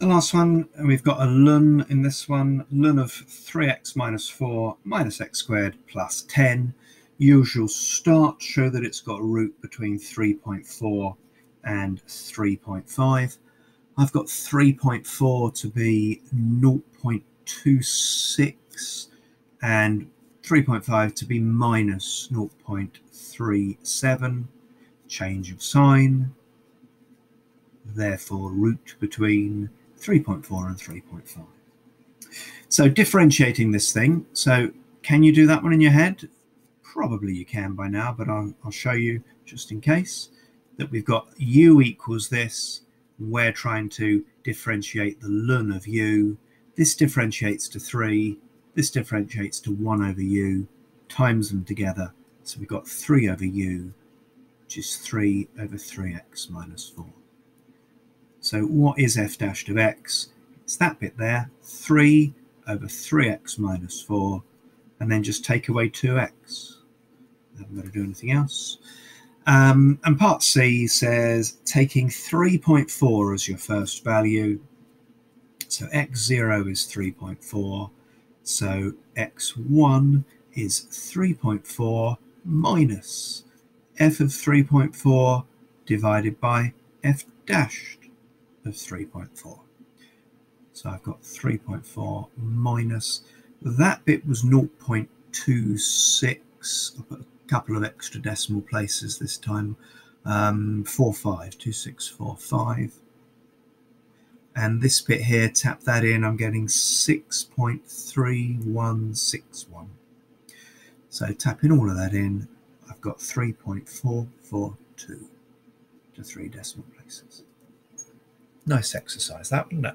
the last one, we've got a ln in this one, ln of 3x minus 4 minus x squared plus 10. Usual start, show that it's got a root between 3.4 and 3.5. I've got 3.4 to be 0.26 and 3.5 to be minus 0.37. Change of sign. Therefore, root between 3.4 and 3.5. So differentiating this thing. So can you do that one in your head? Probably you can by now, but I'll, I'll show you just in case that we've got u equals this. We're trying to differentiate the ln of u. This differentiates to 3. This differentiates to 1 over u. Times them together. So we've got 3 over u, which is 3 over 3x minus 4. So what is f dashed of x? It's that bit there, 3 over 3x minus 4, and then just take away 2x. I haven't got to do anything else. Um, and part C says taking 3.4 as your first value. So x0 is 3.4. So x1 is 3.4 minus f of 3.4 divided by f dashed of 3.4. So I've got 3.4 minus, that bit was 0.26. I'll put a couple of extra decimal places this time. Um, 45, 2645. And this bit here, tap that in, I'm getting 6.3161. So tapping all of that in, I've got 3.442 to three decimal places. Nice exercise, that, wasn't it?